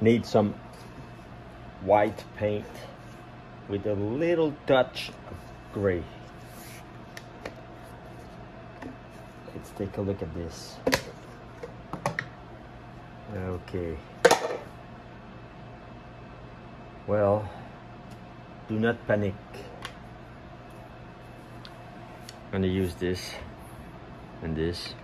need some white paint with a little touch of gray. Let's take a look at this. Okay. Well, do not panic. I'm gonna use this and this.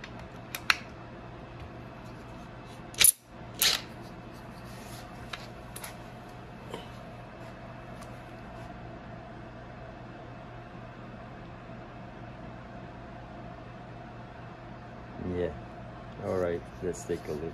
Yeah. All right, let's take a look.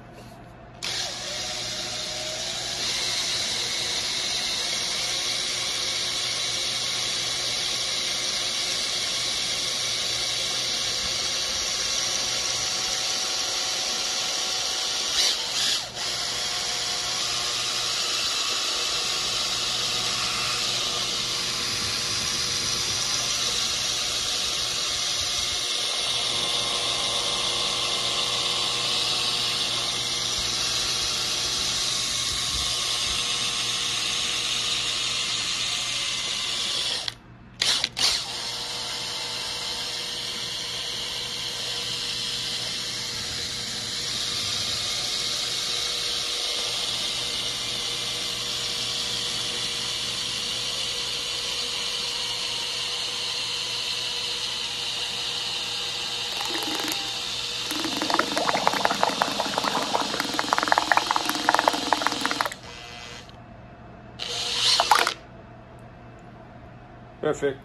Perfect.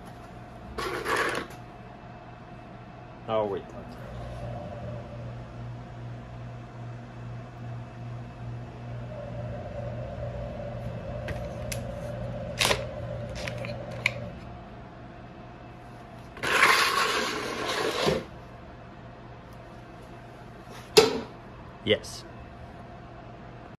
Oh wait. Yes.